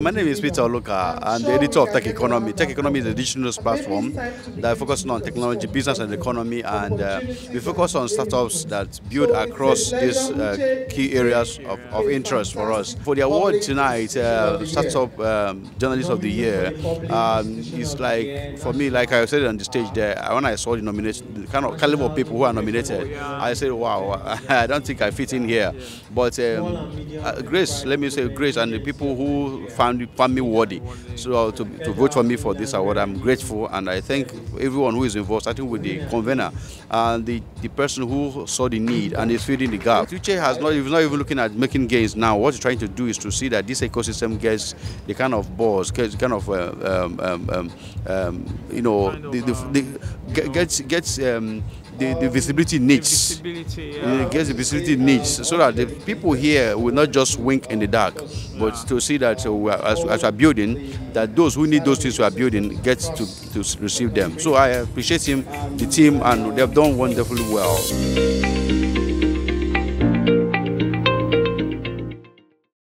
My name is Peter Oluka. I'm the editor of Tech Economy. Tech Economy is a digital platform that focuses on technology, business, and economy. And uh, we focus on startups that build across these uh, key areas of, of, interest for us. For the award tonight, uh, Startup um, Journalist of the Year, um, it's like, for me, like I said on the stage there, when I saw the nomination, the kind of caliber of people who are nominated, I said, wow, I don't think I fit in here. But um, uh, Grace, let me say Grace, and the people who found found, found me worthy so to, to vote for me for this award. I'm grateful and I thank everyone who is involved, starting with the convener and the, the person who saw the need and is filling the gap. Future has not, not even looking at making gains now. What you're trying to do is to see that this ecosystem gets the kind of buzz, gets kind of, uh, um, um, um, um, you know, the, the, the, gets, gets um, the, the visibility needs. Visibility, yeah. It gets the visibility needs so that the people here will not just wink in the dark, but to see that uh, as, as we are building, that those who need those things we are building get to, to receive them. So I appreciate him, the team, and they have done wonderfully well.